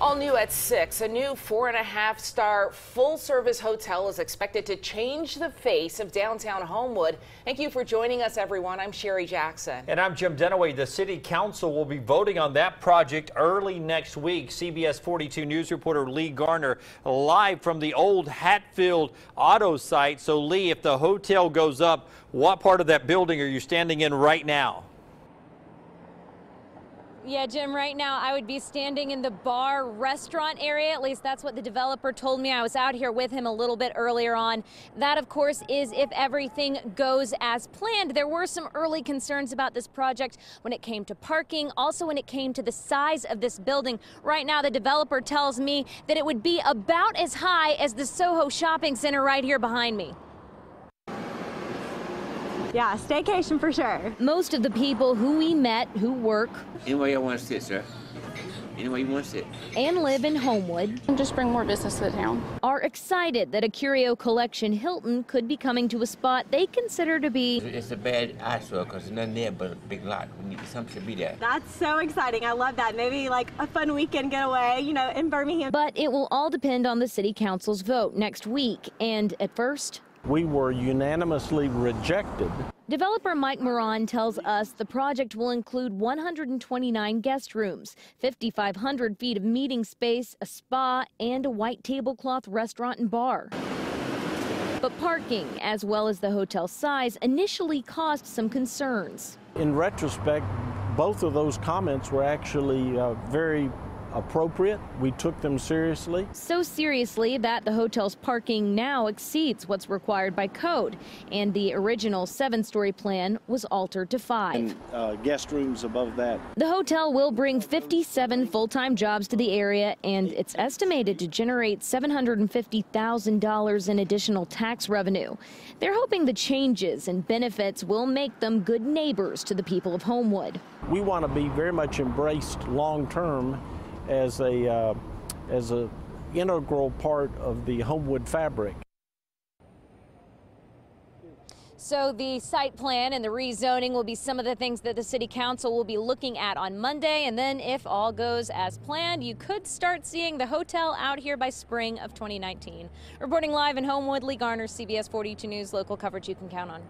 All new at 6, a new four and a half star full service hotel is expected to change the face of downtown Homewood. Thank you for joining us, everyone. I'm Sherry Jackson. And I'm Jim Dunaway. The City Council will be voting on that project early next week. CBS 42 News reporter Lee Garner live from the old Hatfield auto site. So, Lee, if the hotel goes up, what part of that building are you standing in right now? Yeah, Jim, right now I would be standing in the bar restaurant area. At least that's what the developer told me. I was out here with him a little bit earlier on. That, of course, is if everything goes as planned. There were some early concerns about this project when it came to parking, also when it came to the size of this building. Right now, the developer tells me that it would be about as high as the Soho Shopping Center right here behind me. Yeah, staycation for sure. Most of the people who we met who work Anywhere you want to sit, sir. Anywhere you want to sit. and live in Homewood And Just bring more business to the town. are excited that a Curio Collection Hilton could be coming to a spot they consider to be It's a bad eyesore because there's nothing there but a big lot. We need something to be there. That's so exciting. I love that. Maybe like a fun weekend getaway, you know, in Birmingham. But it will all depend on the city council's vote next week. And at first, We were unanimously rejected. developer Mike Moran tells us the project will include 129 guest rooms, 5,500 feet of meeting space, a spa, and a white tablecloth restaurant and bar. But parking, as well as the hotel size, initially caused some concerns. In retrospect, both of those comments were actually uh, very appropriate. We took them seriously. So seriously that the hotel's parking now exceeds what's required by code, and the original seven story plan was altered to five. And uh, guest rooms above that. The hotel will bring 57 full time jobs to the area, and it's estimated to generate $750,000 in additional tax revenue. They're hoping the changes and benefits will make them good neighbors to the people of Homewood. We want to be very much embraced long term as a uh, as a integral part of the Homewood fabric. So the site plan and the rezoning will be some of the things that the city council will be looking at on Monday. And then if all goes as planned, you could start seeing the hotel out here by spring of 2019. Reporting live in Homewood, Lee Garner, CBS 42 News, local coverage you can count on.